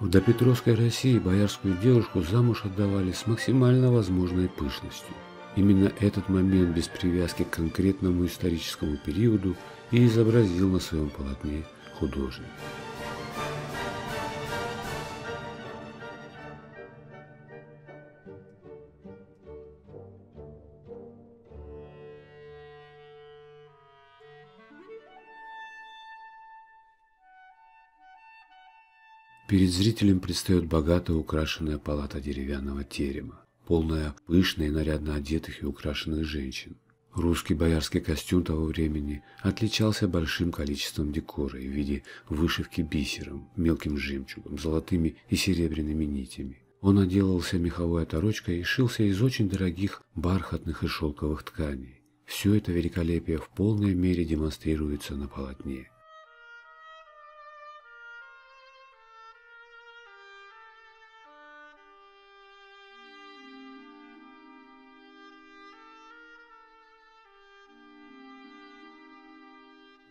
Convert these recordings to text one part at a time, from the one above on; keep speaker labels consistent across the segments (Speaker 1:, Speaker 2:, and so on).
Speaker 1: В допетровской России боярскую девушку замуж отдавали с максимально возможной пышностью – Именно этот момент без привязки к конкретному историческому периоду и изобразил на своем полотне художник. Перед зрителем предстает богато украшенная палата деревянного терема, полная пышно и нарядно одетых и украшенных женщин. Русский боярский костюм того времени отличался большим количеством декора в виде вышивки бисером, мелким жемчугом, золотыми и серебряными нитями. Он отделался меховой оторочкой и шился из очень дорогих бархатных и шелковых тканей. Все это великолепие в полной мере демонстрируется на полотне.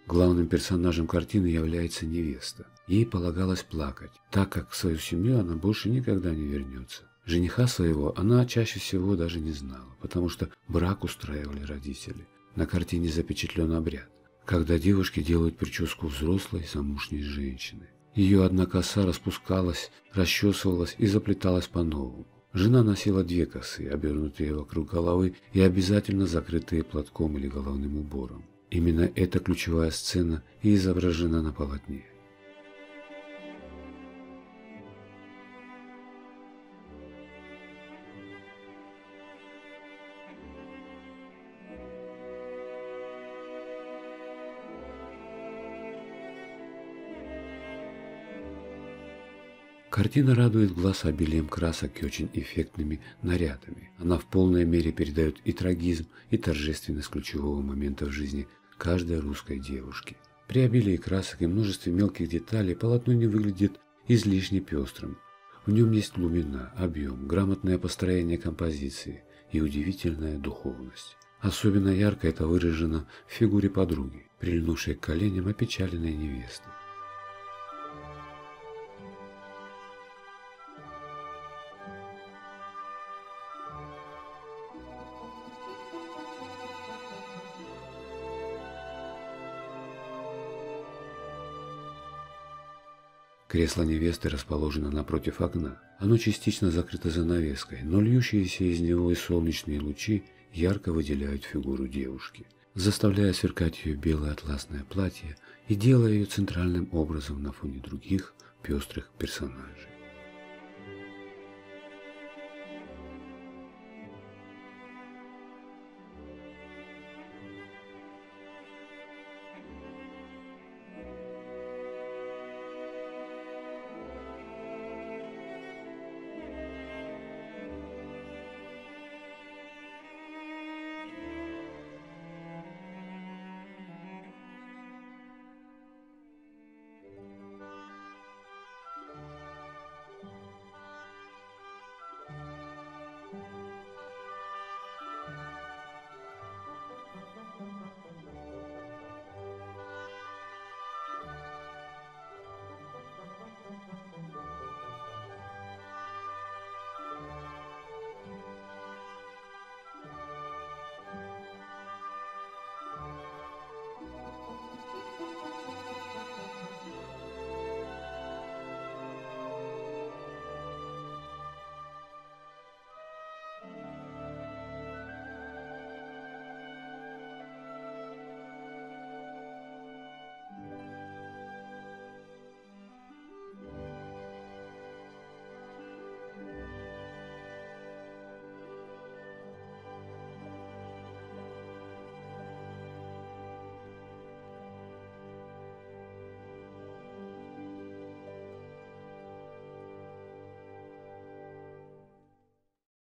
Speaker 1: Главным персонажем картины является невеста. Ей полагалось плакать, так как в свою семью она больше никогда не вернется. Жениха своего она чаще всего даже не знала, потому что брак устраивали родители. На картине запечатлен обряд, когда девушки делают прическу взрослой замужней женщины. Ее одна коса распускалась, расчесывалась и заплеталась по-новому. Жена носила две косы, обернутые вокруг головы и обязательно закрытые платком или головным убором. Именно эта ключевая сцена и изображена на полотне. Картина радует глаз обилием красок и очень эффектными нарядами. Она в полной мере передает и трагизм, и торжественность ключевого момента в жизни каждой русской девушки. При обилии красок и множестве мелких деталей полотно не выглядит излишне пестрым. В нем есть глубина, объем, грамотное построение композиции и удивительная духовность. Особенно ярко это выражено в фигуре подруги, прильнувшей к коленям опечаленной невесты. Кресло невесты расположено напротив окна. Оно частично закрыто занавеской, но льющиеся из него и солнечные лучи ярко выделяют фигуру девушки, заставляя сверкать ее белое атласное платье и делая ее центральным образом на фоне других пестрых персонажей.